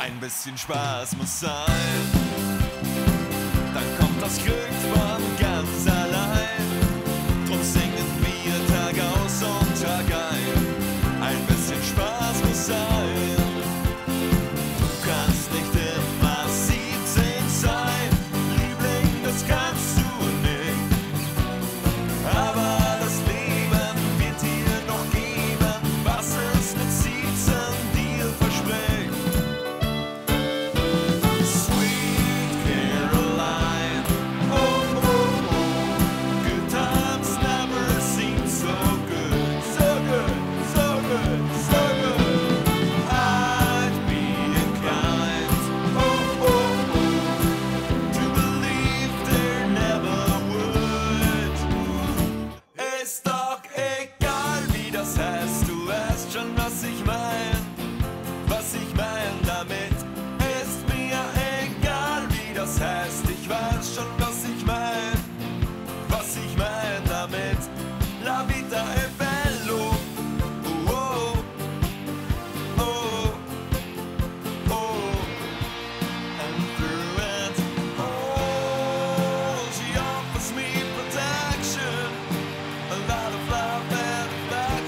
Ein bisschen Spaß muss sein.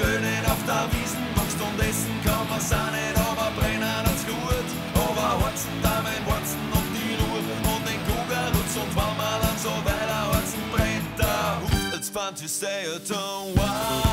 Gönen auf der Wiesen machst und essen kann man's auch nicht, aber brennen hat's gut. Aber Watson, da mein Watson und die Ruhe und den Kugelrutz und Wammerland, so weil der Horzen brennt, der It's fun to stay at home, wow.